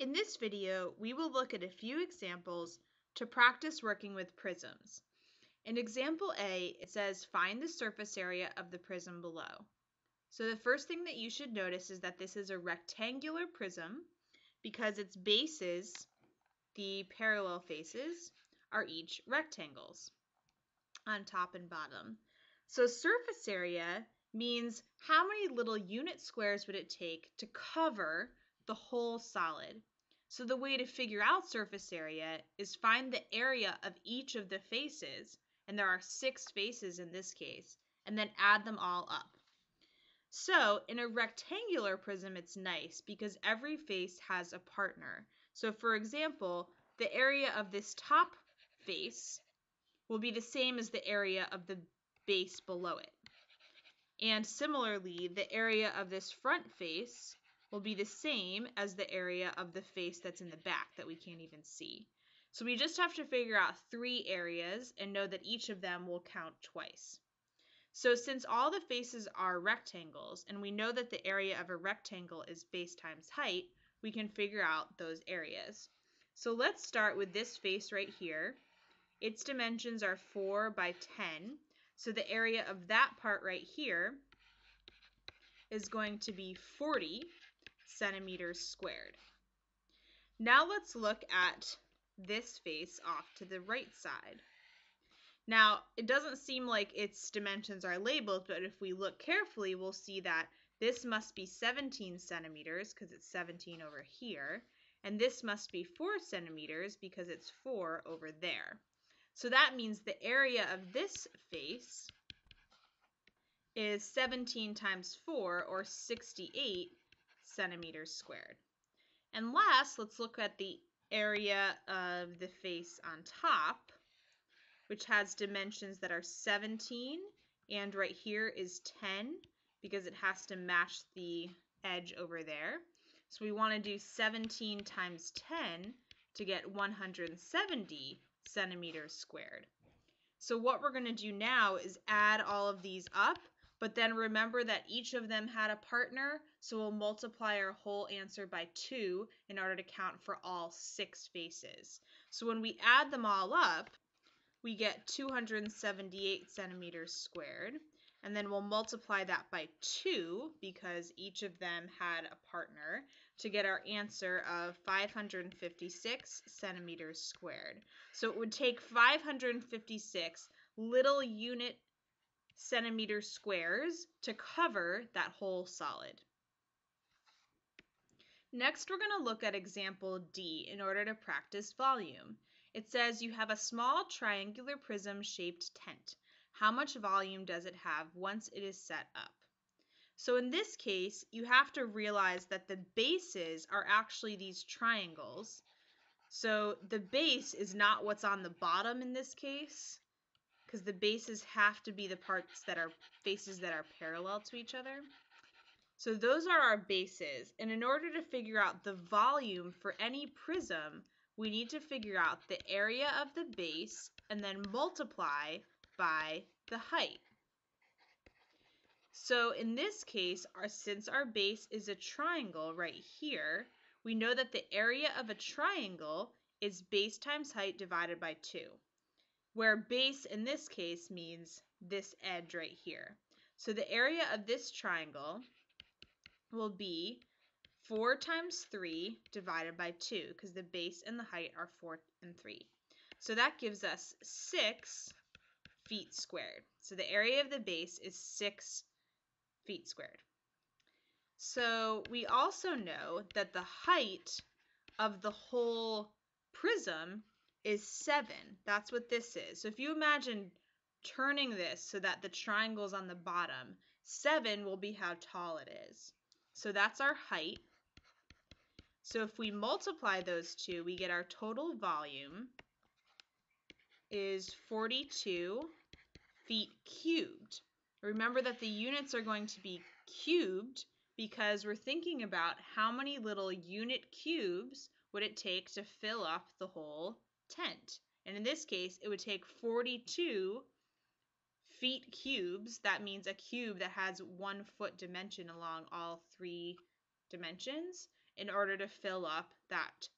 In this video, we will look at a few examples to practice working with prisms. In example A, it says find the surface area of the prism below. So the first thing that you should notice is that this is a rectangular prism because its bases, the parallel faces, are each rectangles on top and bottom. So surface area means how many little unit squares would it take to cover the whole solid. So the way to figure out surface area is find the area of each of the faces, and there are six faces in this case, and then add them all up. So in a rectangular prism, it's nice because every face has a partner. So for example, the area of this top face will be the same as the area of the base below it. And similarly, the area of this front face will be the same as the area of the face that's in the back that we can't even see. So we just have to figure out three areas and know that each of them will count twice. So since all the faces are rectangles and we know that the area of a rectangle is base times height, we can figure out those areas. So let's start with this face right here. Its dimensions are 4 by 10. So the area of that part right here is going to be 40 centimeters squared. Now let's look at this face off to the right side. Now, it doesn't seem like its dimensions are labeled, but if we look carefully, we'll see that this must be 17 centimeters because it's 17 over here, and this must be 4 centimeters because it's 4 over there. So that means the area of this face is 17 times 4, or 68 centimeters squared. And last, let's look at the area of the face on top, which has dimensions that are 17, and right here is 10, because it has to match the edge over there. So we want to do 17 times 10 to get 170 centimeters squared. So what we're going to do now is add all of these up but then remember that each of them had a partner, so we'll multiply our whole answer by 2 in order to count for all six faces. So when we add them all up, we get 278 centimeters squared. And then we'll multiply that by 2 because each of them had a partner to get our answer of 556 centimeters squared. So it would take 556 little unit centimeter squares to cover that whole solid. Next, we're going to look at example D in order to practice volume. It says you have a small triangular prism shaped tent. How much volume does it have once it is set up? So in this case, you have to realize that the bases are actually these triangles. So the base is not what's on the bottom in this case because the bases have to be the parts that are faces that are parallel to each other. So those are our bases. And in order to figure out the volume for any prism, we need to figure out the area of the base and then multiply by the height. So in this case, our, since our base is a triangle right here, we know that the area of a triangle is base times height divided by 2 where base in this case means this edge right here. So the area of this triangle will be 4 times 3 divided by 2 because the base and the height are 4 and 3. So that gives us 6 feet squared. So the area of the base is 6 feet squared. So we also know that the height of the whole prism is 7. That's what this is. So if you imagine turning this so that the triangle's on the bottom, 7 will be how tall it is. So that's our height. So if we multiply those two, we get our total volume is 42 feet cubed. Remember that the units are going to be cubed because we're thinking about how many little unit cubes would it take to fill up the whole tent. And in this case, it would take 42 feet cubes. That means a cube that has one foot dimension along all three dimensions in order to fill up that